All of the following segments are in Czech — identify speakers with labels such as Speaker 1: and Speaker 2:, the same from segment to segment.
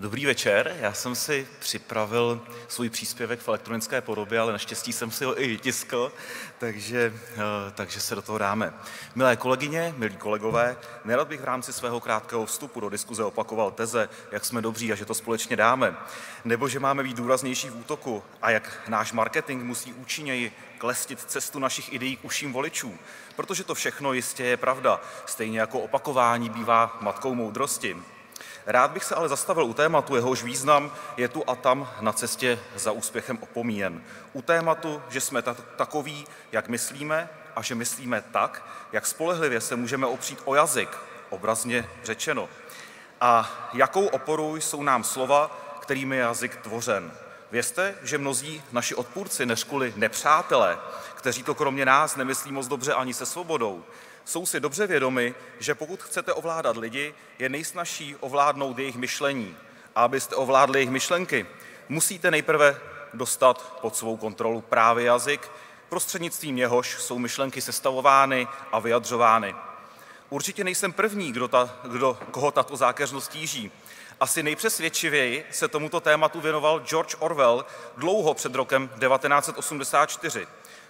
Speaker 1: Dobrý večer, já jsem si připravil svůj příspěvek v elektronické podobě, ale naštěstí jsem si ho i vytiskl, takže, eh, takže se do toho dáme. Milé kolegyně, milí kolegové, nerad bych v rámci svého krátkého vstupu do diskuze opakoval teze, jak jsme dobří a že to společně dáme, nebo že máme být důraznější v útoku a jak náš marketing musí účinněji klestit cestu našich ideí k uším voličů, protože to všechno jistě je pravda, stejně jako opakování bývá matkou moudrosti. Rád bych se ale zastavil u tématu, jehož význam je tu a tam na cestě za úspěchem opomíjen. U tématu, že jsme takoví, jak myslíme a že myslíme tak, jak spolehlivě se můžeme opřít o jazyk, obrazně řečeno. A jakou oporou jsou nám slova, kterými je jazyk tvořen. Vězte, že mnozí naši odpůrci, než kvůli nepřátelé, kteří to kromě nás nemyslí moc dobře ani se svobodou, jsou si dobře vědomi, že pokud chcete ovládat lidi, je nejsnažší ovládnout jejich myšlení. A abyste ovládli jejich myšlenky, musíte nejprve dostat pod svou kontrolu právě jazyk, prostřednictvím něhož jsou myšlenky sestavovány a vyjadřovány. Určitě nejsem první, kdo, ta, kdo koho tato zákeřnost tíží. Asi nejpřesvědčivěji se tomuto tématu věnoval George Orwell dlouho před rokem 1984.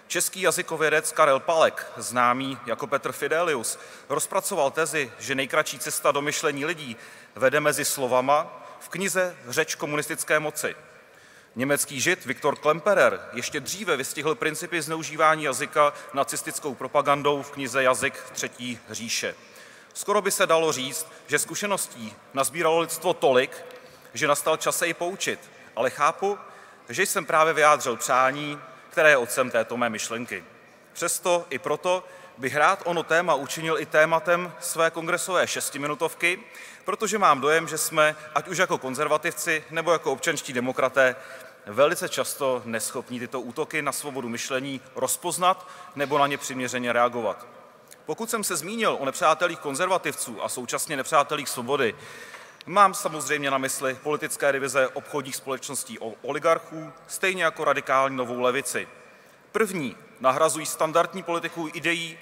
Speaker 1: Český jazykovědec Karel Palek, známý jako Petr Fidelius, rozpracoval tezi, že nejkratší cesta do myšlení lidí vede mezi slovama v knize Řeč komunistické moci. Německý žid Viktor Klemperer ještě dříve vystihl principy zneužívání jazyka nacistickou propagandou v knize Jazyk třetí říše. Skoro by se dalo říct, že zkušeností nazbíralo lidstvo tolik, že nastal čas se i poučit, ale chápu, že jsem právě vyjádřil přání, které je otcem této mé myšlenky. Přesto i proto bych rád ono téma učinil i tématem své kongresové šestiminutovky, protože mám dojem, že jsme, ať už jako konzervativci nebo jako občanští demokraté, velice často neschopní tyto útoky na svobodu myšlení rozpoznat nebo na ně přiměřeně reagovat. Pokud jsem se zmínil o nepřátelích konzervativců a současně nepřátelích svobody, Mám samozřejmě na mysli politické divize obchodních společností oligarchů, stejně jako radikální novou levici. První nahrazují standardní politiku ideí,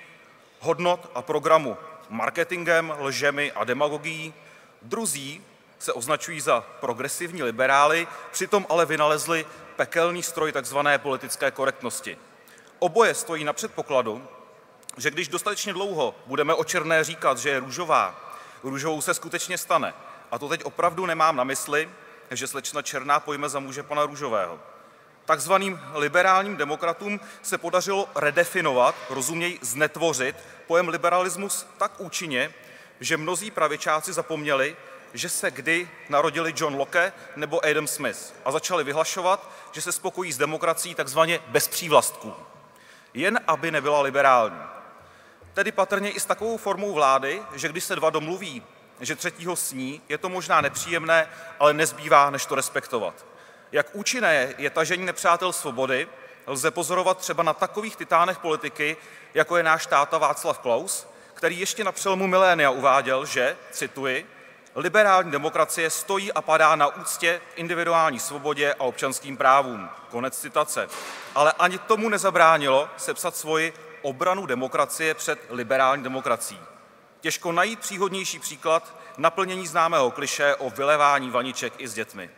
Speaker 1: hodnot a programu marketingem, lžemi a demagogií. Druzí se označují za progresivní liberály, přitom ale vynalezli pekelný stroj tzv. politické korektnosti. Oboje stojí na předpokladu, že když dostatečně dlouho budeme o černé říkat, že je růžová, růžovou se skutečně stane – a to teď opravdu nemám na mysli, že slečna Černá pojme za muže pana Růžového. Takzvaným liberálním demokratům se podařilo redefinovat, rozuměj znetvořit, pojem liberalismus tak účinně, že mnozí pravičáci zapomněli, že se kdy narodili John Locke nebo Adam Smith a začali vyhlašovat, že se spokojí s demokracií takzvaně bez přívlastků. Jen aby nebyla liberální. Tedy patrně i s takovou formou vlády, že když se dva domluví že třetího sní, je to možná nepříjemné, ale nezbývá, než to respektovat. Jak účinné je tažení nepřátel svobody, lze pozorovat třeba na takových titánech politiky, jako je náš táta Václav Klaus, který ještě na přelomu milénia uváděl, že, cituji, liberální demokracie stojí a padá na úctě individuální svobodě a občanským právům. Konec citace. Ale ani tomu nezabránilo sepsat svoji obranu demokracie před liberální demokracií. Těžko najít příhodnější příklad naplnění známého kliše o vylevání vaniček i s dětmi.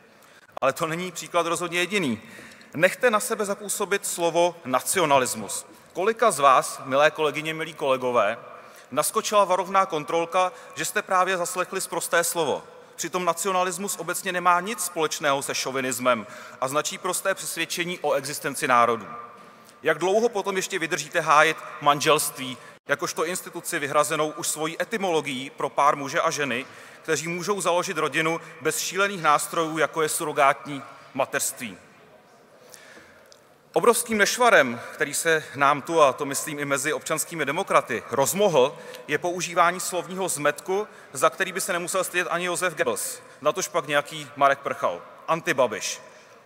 Speaker 1: Ale to není příklad rozhodně jediný. Nechte na sebe zapůsobit slovo nacionalismus. Kolika z vás, milé kolegyně, milí kolegové, naskočila varovná kontrolka, že jste právě zaslechli zprosté slovo. Přitom nacionalismus obecně nemá nic společného se šovinismem a značí prosté přesvědčení o existenci národů. Jak dlouho potom ještě vydržíte hájit manželství jakožto instituci vyhrazenou už svojí etymologií pro pár muže a ženy, kteří můžou založit rodinu bez šílených nástrojů, jako je surogátní mateřství. Obrovským nešvarem, který se nám tu, a to myslím i mezi občanskými demokraty, rozmohl, je používání slovního zmetku, za který by se nemusel stydět ani Josef Goebbels, natož pak nějaký Marek Prchal, antibabiš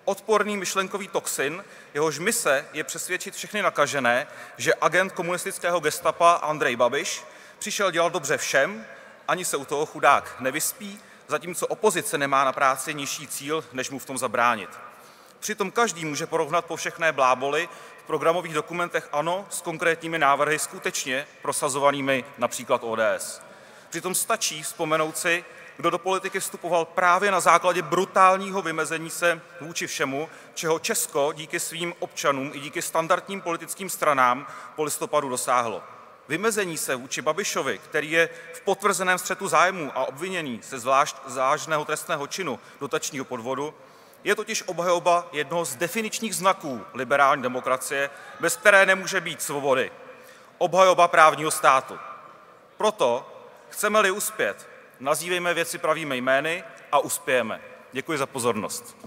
Speaker 1: odporný myšlenkový toxin, jehož mise je přesvědčit všechny nakažené, že agent komunistického gestapa Andrej Babiš přišel dělat dobře všem, ani se u toho chudák nevyspí, zatímco opozice nemá na práci nižší cíl, než mu v tom zabránit. Přitom každý může porovnat po všechné bláboli v programových dokumentech ANO s konkrétními návrhy skutečně prosazovanými například ODS. Přitom stačí vzpomenout si kdo do politiky vstupoval právě na základě brutálního vymezení se vůči všemu, čeho Česko díky svým občanům i díky standardním politickým stranám po listopadu dosáhlo. Vymezení se vůči Babišovi, který je v potvrzeném střetu zájmů a obviněný se zvlášť zážného trestného činu dotačního podvodu, je totiž obhajoba jednoho z definičních znaků liberální demokracie, bez které nemůže být svobody. Obhajoba právního státu. Proto chceme-li uspět, nazývejme věci pravými jmény a uspějeme. Děkuji za pozornost.